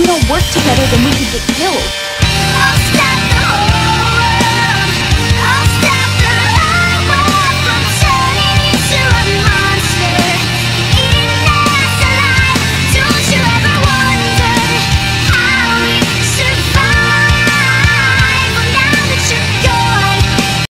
we don't work together, then we could get killed.